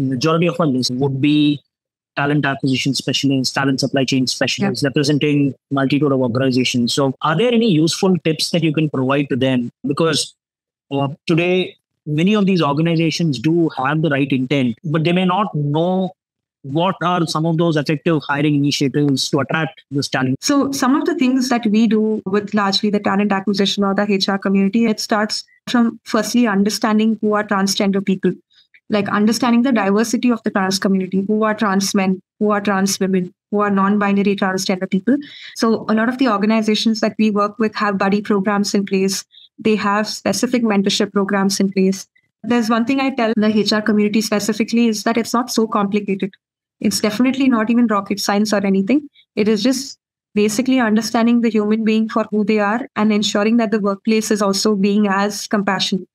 majority of our list would be talent acquisition specialists, talent supply chain specialists, representing multitude of organizations. So, are there any useful tips that you can provide to them? Because uh, today, many of these organizations do have the right intent, but they may not know what are some of those effective hiring initiatives to attract this talent? So, some of the things that we do with largely the talent acquisition or the HR community, it starts from firstly understanding who are transgender people, like understanding the diversity of the trans community, who are trans men, who are trans women, who are non binary transgender people. So, a lot of the organizations that we work with have buddy programs in place, they have specific mentorship programs in place. There's one thing I tell the HR community specifically is that it's not so complicated it's definitely not even rocket science or anything. It is just basically understanding the human being for who they are and ensuring that the workplace is also being as compassionate.